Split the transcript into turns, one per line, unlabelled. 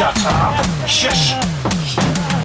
Shut up! Shush!